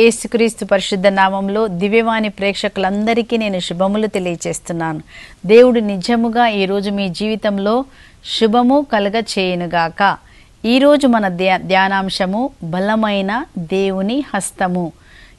ఏసుక్రీస్తు పరిశుద్ధ నామంలో దివ్యవాణి ప్రేక్షకులందరికీ నేను శుభములు తెలియచేస్తున్నాను. దేవుడు నిజముగా ఈరోజు మీ జీవితంలో శుభము కలగ చేయనుగాక. ఈరోజు మన ధ్యా ధ్యానాంశము బలమైన దేవుని హస్తము.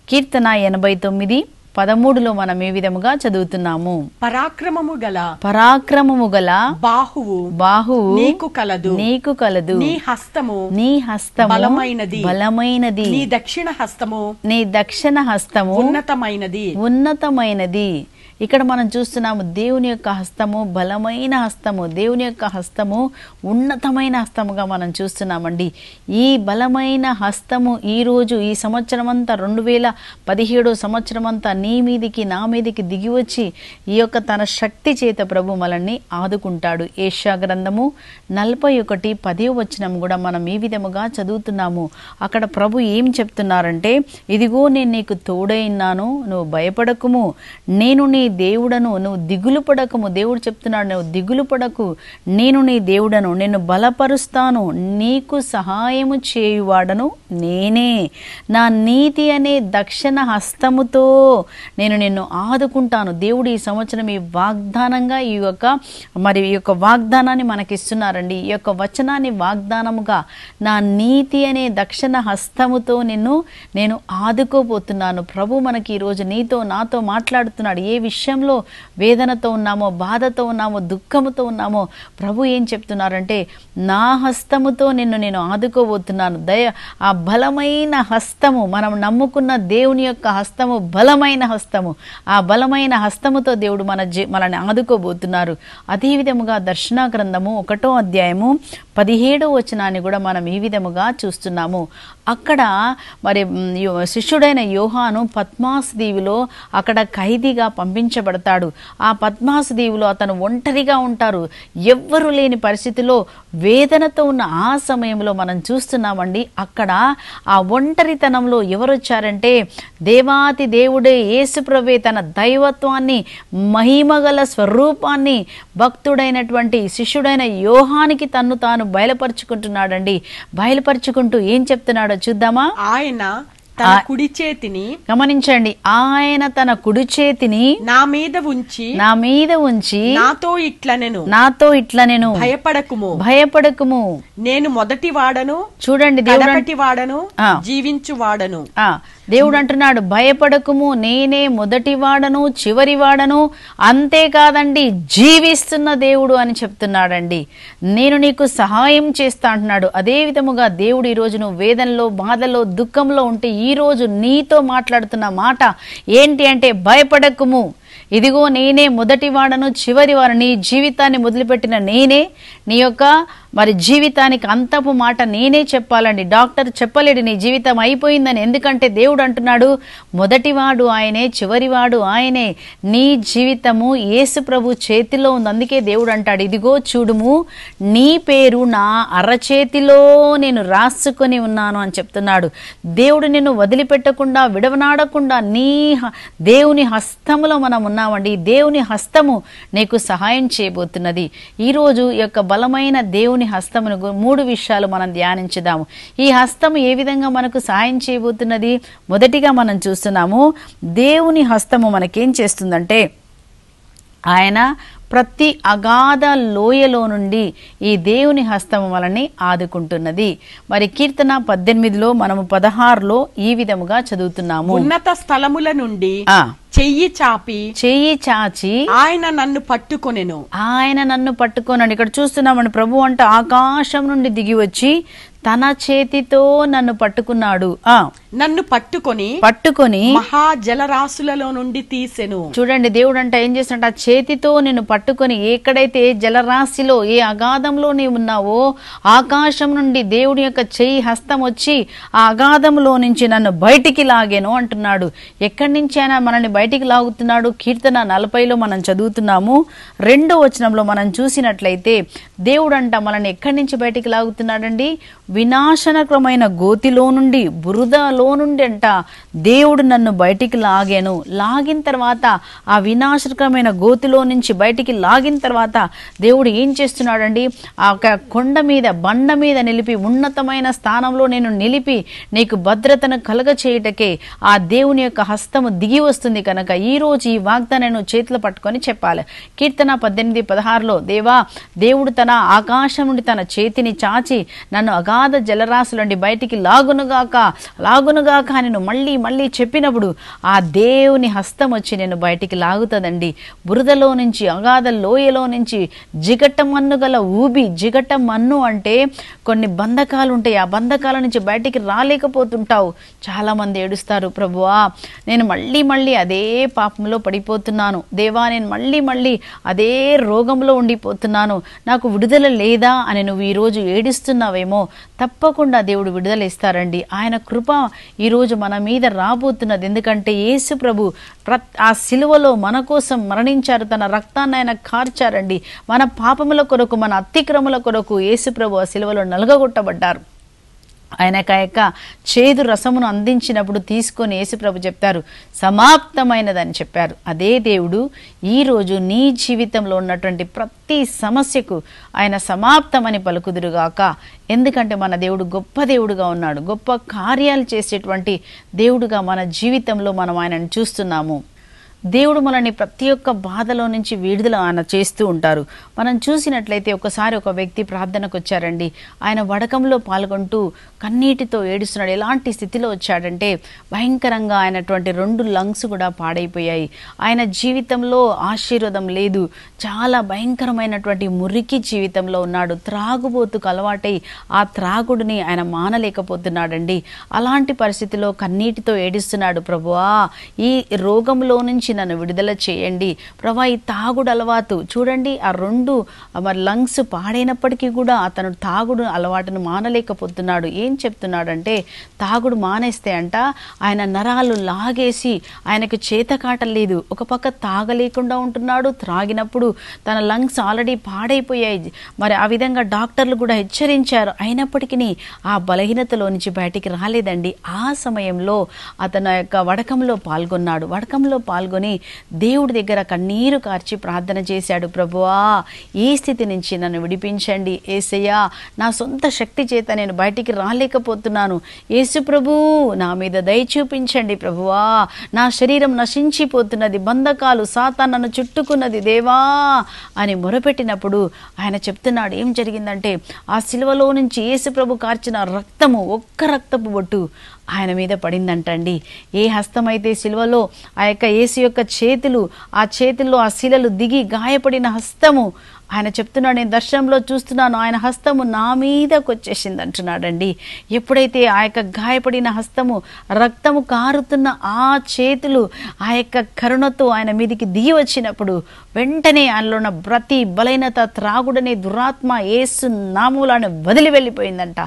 కీర్తన ఎనభై తొమ్మిది పదమూడులో మనం ఈ విధముగా చదువుతున్నాము? పరాక్రమము గల పరాక్రమము గల బాహువు బాహువు నీకు కలదు. నీకు కలదు. నీ హస్తము నీ హస్తము బలమైనది. బలమైనది. నీ దక్షిణ హస్తము నీ దక్షిణ హస్తము ఉన్నతమైనది. ఉన్నతమైనది. ఇక్కడ మనం చూస్తున్నాము దేవుని యొక్క హస్తము బలమైన హస్తము దేవుని యొక్క హస్తము ఉన్నతమైన హస్తముగా మనం చూస్తున్నామండి. ఈ బలమైన హస్తము ఈ రోజు ఈ సంవత్సరం అంతా రెండు వేల పదిహేడో సంవత్సరం అంతా నీ మీదికి నా మీదికి దిగి వచ్చి ఈ యొక్క తన శక్తి చేత ప్రభు మనల్ని ఆదుకుంటాడు. ఏషా గ్రంథము నలభై ఒకటి పదే వచనం కూడా మనం ఈ విధముగా చదువుతున్నాము. అక్కడ ప్రభు ఏం చెప్తున్నారంటే ఇదిగో నేను నీకు తోడైనాను నువ్వు భయపడకుము. నేను నీ దేవుడను నువ్వు దిగులు పడకము. దేవుడు చెప్తున్నాడు నువ్వు దిగులు పడకు. నేను నీ దేవుడను నిన్ను బలపరుస్తాను. నీకు సహాయము చేయువాడను నేనే. నా నీతి అనే దక్షిణ హస్తముతో నేను నిన్ను ఆదుకుంటాను. దేవుడు ఈ సంవత్సరం ఈ వాగ్దానంగా ఈ యొక్క మరి ఈ యొక్క వాగ్దానాన్ని మనకి ఇస్తున్నారండి ఈ యొక్క వచనాన్ని వాగ్దానముగా నా నీతి అనే దక్షిణ హస్తముతో నిన్ను నేను ఆదుకోబోతున్నాను. ప్రభు మనకి ఈరోజు నీతో నాతో మాట్లాడుతున్నాడు. ఏ విషయంలో వేదనతో ఉన్నామో బాధతో ఉన్నామో దుఃఖముతో ఉన్నామో ప్రభు ఏం చెప్తున్నారంటే నా హస్తముతో నిన్ను నేను ఆదుకోబోతున్నాను. దయ ఆ బలమైన హస్తము మనం నమ్ముకున్న దేవుని యొక్క హస్తము బలమైన హస్తము. ఆ బలమైన హస్తముతో దేవుడు మన జీ మనల్ని ఆదుకోబోతున్నారు. అదేవిధముగా దర్శనా దర్శన గ్రంథము ఒకటో అధ్యాయము పదిహేడో వచనాన్ని కూడా మనం ఈ విధముగా చూస్తున్నాము. అక్కడ మరి శిష్యుడైన యోహాను పద్మాస్ దీవిలో అక్కడ ఖైదీగా పంపించబడతాడు. ఆ పద్మాస్ దీవిలో అతను ఒంటరిగా ఉంటారు. ఎవ్వరు లేని పరిస్థితిలో వేదనతో ఉన్న ఆ సమయంలో మనం చూస్తున్నామండి అక్కడ ఆ ఒంటరితనంలో ఎవరొచ్చారంటే దేవాతి దేవుడే యేసుప్రవే తన దైవత్వాన్ని మహిమగల స్వరూపాన్ని భక్తుడైనటువంటి శిష్యుడైన యోహానికి తన్ను తాను బయలుపరుచుకుంటున్నాడండి. బయలుపరుచుకుంటూ ఏం చెప్తున్నాడో చూద్దామా? ఆయన తన కుడి చేతిని గమనించండి. ఆయన తన కుడి చేతిని నా మీద ఉంచి నా మీద ఉంచి నాతో ఇట్ల నేను నాతో ఇట్లా నేను భయపడకుము. భయపడకుము. నేను మొదటి వాడను చూడండి దేవుడు వాడను. జీవించు వాడను. దేవుడు అంటున్నాడు భయపడకుము నేనే మొదటి వాడను చివరి వాడను అంతేకాదండి జీవిస్తున్న దేవుడు అని చెప్తున్నాడండి. నేను నీకు సహాయం చేస్తా అంటున్నాడు. అదే విధముగా దేవుడు ఈరోజు నువ్వు వేదనలో బాధలో దుఃఖంలో ఉంటే ఈరోజు నీతో మాట్లాడుతున్న మాట ఏంటి అంటే భయపడకుము ఇదిగో నేనే మొదటి వాడను చివరి వాడు నీ జీవితాన్ని మొదలుపెట్టిన నేనే నీ యొక్క మరి జీవితానికి అంతపు మాట నేనే చెప్పాలండి. డాక్టర్ చెప్పలేడు నీ జీవితం అయిపోయిందని ఎందుకంటే దేవుడు అంటున్నాడు మొదటివాడు ఆయనే చివరివాడు ఆయనే. నీ జీవితము యేసు ప్రభు చేతిలో ఉంది అందుకే దేవుడు అంటాడు ఇదిగో చూడుము నీ పేరు నా అరచేతిలో నేను రాసుకొని ఉన్నాను అని చెప్తున్నాడు. దేవుడు నిన్ను వదిలిపెట్టకుండా విడవనాడకుండా నీ హ- దేవుని హస్తములో మనం ఉన్నామండి. దేవుని హస్తము నీకు సహాయం చేయబోతున్నది. ఈరోజు యొక్క బలమైన దేవుని హస్తమును మూడు విషయాలు మనం ధ్యానించుదాము. ఈ హస్తము ఏ విధంగా మనకు సహాయం చేయబోతున్నది? మొదటిగా మనం చూస్తున్నాము దేవుని హస్తము మనకేం చేస్తుందంటే ఆయన ప్రతి అగాధ లోయలో నుండి ఈ దేవుని హస్తము మనల్ని ఆదుకుంటున్నది. మరి కీర్తన పద్దెనిమిదిలో మనము పదహారులో ఈ విధముగా చదువుతున్నాము. ఉన్నత స్థలముల నుండి చెయ్యి చాపి చెయ్యి చాచి ఆయన నన్ను పట్టుకొనెను. ఆయన నన్ను పట్టుకోనండి. ఇక్కడ చూస్తున్నామండి ప్రభు అంట ఆకాశం నుండి దిగి వచ్చి తన చేతితో నన్ను పట్టుకున్నాడు. ఆ. నన్ను పట్టుకొని పట్టుకొని మహా జలరాశులలో నుండి తీసెను. చూడండి దేవుడు అంట ఏం చేస్తాడంట ఆ చేతితో నిన్ను పట్టుకొని ఎక్కడైతే జలరాశిలో ఏ అగాధంలో నీవు ఉన్నావో ఆకాశం నుండి దేవుడి యొక్క చెయ్యి హస్తం వచ్చి ఆ అగాధంలో నుంచి నన్ను బయటికి లాగాను అంటున్నాడు. ఎక్కడి నుంచి అయినా మనల్ని బయటికి లాగుతున్నాడు. కీర్తన నలభైలో మనం చదువుతున్నాము. రెండో వచనంలో మనం చూసినట్లయితే దేవుడు అంట మనల్ని ఎక్కడి నుంచి బయటికి లాగుతున్నాడండి? వినాశనకరమైన గోతిలో నుండి బురదలో నుండి అంట దేవుడు నన్ను బయటికి లాగాను. లాగిన తర్వాత ఆ వినాశనకరమైన గోతిలో నుంచి బయటికి లాగిన తర్వాత దేవుడు ఏం చేస్తున్నాడండి? ఆ ఒక కొండ మీద బండ మీద నిలిపి ఉన్నతమైన స్థానంలో నేను నిలిపి నీకు భద్రతను కలగ చేయుటకే ఆ దేవుని యొక్క హస్తము దిగి వస్తుంది కనుక ఈ ఈ వాగ్దానాన్ని చేతులు పట్టుకొని చెప్పాలి. కీర్తన పద్దెనిమిది పదహారులో దేవా దేవుడు తన ఆకాశం నుండి తన చేతిని చాచి నన్ను అగా అగాధ జలరాశుల నుండి బయటికి లాగునుగాక లాగునుగాక అని నువ్వు మళ్ళీ మళ్ళీ చెప్పినప్పుడు ఆ దేవుని హస్తం వచ్చి నేను బయటికి లాగుతుందండి. బురదలో నుంచి అగాధ లోయలో నుంచి జిగట మన్ను గల ఊబి జిగట మన్ను అంటే కొన్ని బంధకాలు ఉంటాయి. ఆ బంధకాల నుంచి బయటికి రాలేకపోతుంటావు. చాలామంది ఏడుస్తారు ప్రభువా నేను మళ్ళీ మళ్ళీ అదే పాపంలో పడిపోతున్నాను. దేవా నేను మళ్ళీ మళ్ళీ అదే రోగంలో ఉండిపోతున్నాను. నాకు విడుదల లేదా? అని నువ్వు ఈరోజు ఏడుస్తున్నావేమో తప్పకుండా దేవుడు విడుదల ఇస్తారండి ఆయన కృప ఈరోజు మన మీద రాబోతున్నది. ఎందుకంటే యేసు ప్రభు ఆ సిలువలో మన కోసం మరణించారు. తన రక్తాన్ని ఆయన కార్చారండి. మన పాపముల కొరకు మన అతిక్రముల కొరకు యేసు ప్రభు ఆ సిలువలో నలగగొట్టబడ్డారు. ఆయన యొక్క చేదు రసమును అందించినప్పుడు తీసుకొని యేసుప్రభు చెప్తారు సమాప్తమైనదని చెప్పారు. అదే దేవుడు ఈరోజు నీ జీవితంలో ఉన్నటువంటి ప్రతి సమస్యకు ఆయన సమాప్తమని పలుకుదురుగాక. ఎందుకంటే మన దేవుడు గొప్ప దేవుడుగా ఉన్నాడు. గొప్ప కార్యాలు చేసేటువంటి దేవుడుగా మన జీవితంలో మనం ఆయనను చూస్తున్నాము. దేవుడు మనల్ని ప్రతి ఒక్క బాధలో నుంచి విడుదల ఆయన చేస్తూ ఉంటారు. మనం చూసినట్లయితే ఒకసారి ఒక వ్యక్తి ప్రార్థనకు వచ్చారండి. ఆయన వడకంలో పాల్గొంటూ కన్నీటితో ఏడుస్తున్నాడు. ఎలాంటి స్థితిలో వచ్చాడంటే భయంకరంగా ఆయనటువంటి రెండు లంగ్స్ కూడా పాడైపోయాయి. ఆయన జీవితంలో ఆశీర్వాదం లేదు. చాలా భయంకరమైనటువంటి మురికి జీవితంలో ఉన్నాడు. త్రాగుబోతుకు అలవాటై ఆ త్రాగుడిని ఆయన మానలేకపోతున్నాడండి. అలాంటి పరిస్థితిలో కన్నీటితో ఏడుస్తున్నాడు. ప్రభువా ఈ రోగంలో నుంచి నన్ను విడుదల చేయండి. ప్రభా ఈ తాగుడు అలవాటు చూడండి ఆ రెండు మరి లంగ్స్ పాడైనప్పటికీ కూడా అతను తాగుడు అలవాటును మానలేకపోతున్నాడు. ఏం చెప్తున్నాడంటే తాగుడు మానేస్తే అంట ఆయన నరాలు లాగేసి ఆయనకు చేతకాట లేదు. ఒక పక్క తాగలేకుండా ఉంటున్నాడు త్రాగినప్పుడు తన లంగ్స్ ఆల్రెడీ పాడైపోయాయి. మరి ఆ విధంగా డాక్టర్లు కూడా హెచ్చరించారు. అయినప్పటికీ ఆ బలహీనతలో నుంచి బయటికి రాలేదండి. ఆ సమయంలో అతను యొక్క వడకంలో పాల్గొన్నాడు. వడకంలో పాల్గొని దేవుడి దగ్గర కన్నీరు కార్చి ప్రార్థన చేశాడు ప్రభువా ఈ స్థితి నుంచి నన్ను విడిపించండి. ఏసయ్యా నా సొంత శక్తి చేత నేను బయటికి రాలేకపోతున్నాను. యేసు ప్రభు నా మీద దయ చూపించండి ప్రభువా. నా శరీరం నశించిపోతున్నది బంధకాలు సాతా నన్ను చుట్టుకున్నది దేవా అని మొరపెట్టినప్పుడు ఆయన చెప్తున్నాడు ఏం జరిగిందంటే ఆ సిలువలో నుంచి యేసు ప్రభు కార్చిన రక్తము ఒక్క రక్తపు బొట్టు ఆయన మీద పడిందంటండి. ఏ హస్తమైతే శిలువలో ఆ యొక్క ఏసు యొక్క చేతులు ఆ చేతుల్లో ఆ శిలలు దిగి గాయపడిన హస్తము ఆయన చెప్తున్నాడు నేను దర్శనంలో చూస్తున్నాను ఆయన హస్తము నా మీదకు వచ్చేసింది అంటున్నాడండి ఎప్పుడైతే ఆ యొక్క గాయపడిన హస్తము రక్తము కారుతున్న ఆ చేతులు ఆ యొక్క కరుణతో ఆయన మీదికి దిగి వచ్చినప్పుడు వెంటనే ఆయనలో ఉన్న ప్రతి బలైనత త్రాగుడనే దురాత్మ ఏసు నామూలను వదిలి వెళ్ళిపోయిందంట.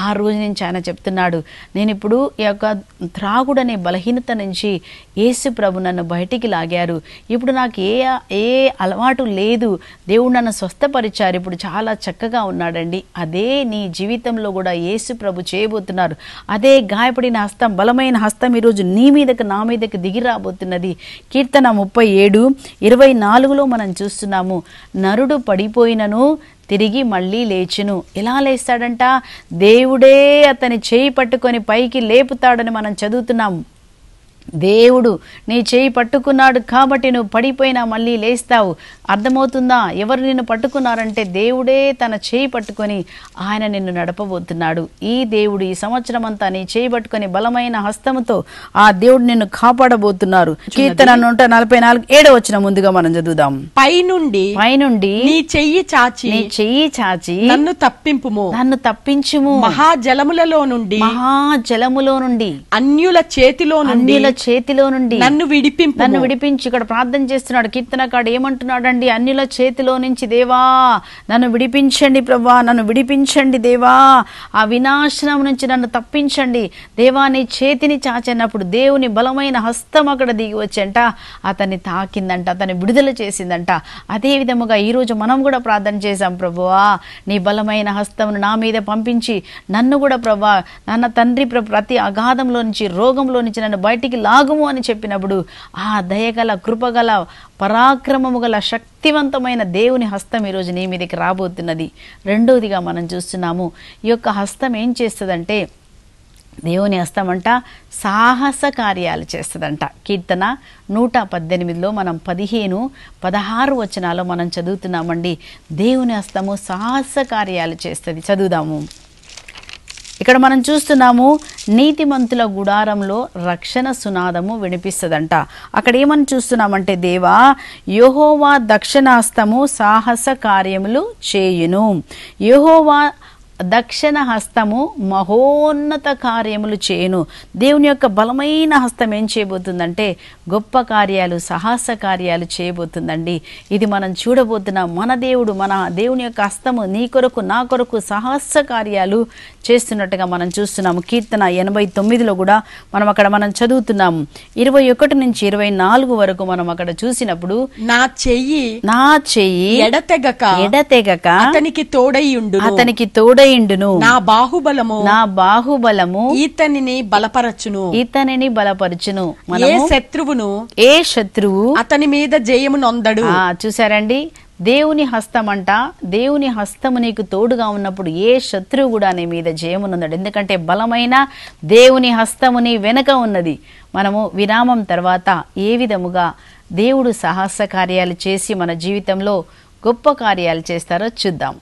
ఆ రోజు నుంచి ఆయన చెప్తున్నాడు నేను ఇప్పుడు ఈ యొక్క త్రాగుడనే బలహీనత నుంచి యేసు ప్రభు నన్ను బయటికి లాగారు. ఇప్పుడు నాకు ఏ ఏ అలవాటు లేదు. దేవుడు నన్ను స్వస్థపరిచారు. ఇప్పుడు చాలా చక్కగా ఉన్నాడండి. అదే నీ జీవితంలో కూడా యేసు ప్రభు చేయబోతున్నారు. అదే గాయపడిన హస్తం బలమైన హస్తం ఈరోజు నీ మీదకి నా మీదకి దిగి రాబోతున్నది. కీర్తన ముప్పై ఏడు ఇరవై నాలుగులో మనం చూస్తున్నాము నరుడు పడిపోయినను తిరిగి మళ్ళీ లేచును. ఎలా లేస్తాడంట? దేవుడే అతని చేయి పట్టుకొని పైకి లేపుతాడని మనం చదువుతున్నాం. దేవుడు నీ చేయి పట్టుకున్నాడు కాబట్టి నువ్వు పడిపోయినా మళ్ళీ లేస్తావు. అర్థమవుతుందా? ఎవరు నిన్ను పట్టుకున్నారంటే దేవుడే తన చేయి పట్టుకొని ఆయన నిన్ను నడపబోతున్నాడు. ఈ దేవుడు ఈ సంవత్సరం అంతా నీ చేయి పట్టుకొని బలమైన హస్తముతో ఆ దేవుడు నిన్ను కాపాడబోతున్నారు. కీర్తన నూట నలభై నాలుగు ఏడో వచ్చిన ముందుగా మనం చదువుదాం. పైనుండి పైనుండి నీ చెయ్యి చాచి నీ చెయ్యి చాచి నన్ను తప్పింపుము. నన్ను తప్పించుము. మహాజలములలో నుండి మహాజలములో నుండి అన్యుల చేతిలో నుండి చేతిలో నుండి నన్ను విడిపింపు నన్ను విడిపించి ఇక్కడ ప్రార్థన చేస్తున్నాడు. కీర్తనకాడు ఏమంటున్నాడండి? అన్యుల చేతిలో నుంచి దేవా నన్ను విడిపించండి ప్రభా నన్ను విడిపించండి దేవా. ఆ వినాశనం నుంచి నన్ను తప్పించండి. దేవా నీ చేతిని చాచన్నప్పుడు దేవుని బలమైన హస్తం అక్కడ దిగి వచ్చంట. అతన్ని తాకిందంట అతన్ని విడుదల చేసిందంట. అదే విధముగా ఈరోజు మనం కూడా ప్రార్థన చేశాం ప్రభువా. నీ బలమైన హస్తమును నా మీద పంపించి నన్ను కూడా ప్రభా నాన్న తండ్రి ప్ర- ప్రతి అగాధంలో నుంచి రోగంలో నుంచి నన్ను బయటికి లాగుము అని చెప్పినప్పుడు ఆ దయగల కృపగల పరాక్రమము గల శక్తివంతమైన దేవుని హస్తం ఈరోజు నీ మీదకి రాబోతున్నది. రెండోదిగా మనం చూస్తున్నాము ఈ యొక్క హస్తం ఏం చేస్తుందంటే దేవుని హస్తమంట సాహస కార్యాలు చేస్తుందంట. కీర్తన నూట పద్దెనిమిదిలో మనం పదిహేను పదహారు వచనాలు మనం చదువుతున్నామండి. దేవుని హస్తము సాహస కార్యాలు చేస్తుంది. చదువుదాము. ఇక్కడ మనం చూస్తున్నాము నీతిమంతుల గుడారంలో రక్షణ సునాదము వినిపిస్తుందంట. అక్కడ ఏమని చూస్తున్నామంటే దేవా యెహోవా దక్షిణాస్తము సాహస కార్యములు చేయును. యెహోవా దక్షిణ హస్తము మహోన్నత కార్యములు చేయును. దేవుని యొక్క బలమైన హస్తం ఏం చేయబోతుందంటే గొప్ప కార్యాలు సాహస కార్యాలు చేయబోతుందండి. ఇది మనం చూడబోతున్నాం మన దేవుడు మన దేవుని యొక్క హస్తము నీ కొరకు నా కొరకు సాహస కార్యాలు చేస్తున్నట్టుగా మనం చూస్తున్నాము. కీర్తన ఎనభై తొమ్మిదిలో కూడా మనం అక్కడ మనం చదువుతున్నాము ఇరవై ఒకటి నుంచి ఇరవై నాలుగు వరకు మనం అక్కడ చూసినప్పుడు నా చెయ్యి నా చెయ్యి ఎడతెగక ఎడతెగక అతనికి తోడయ్యుండు అతనికి తోడయిండును నా బాహుబలము నా బాహుబలము ఈతనిని బలపరచును. ఇతనిని బలపరుచును. ఏ శత్రువును? ఏ శత్రువు? అతని మీద జయము నొందడు. చూసారండి దేవుని హస్తం అంట దేవుని హస్తము నీకు తోడుగా ఉన్నప్పుడు ఏ శత్రువు కూడా నీ మీద జయమునున్నాడు ఎందుకంటే బలమైన దేవుని హస్తము నీ వెనక ఉన్నది. మనము విరామం తర్వాత ఏ విధముగా దేవుడు సాహస కార్యాలు చేసి మన జీవితంలో గొప్ప కార్యాలు చేస్తారో చూద్దాం.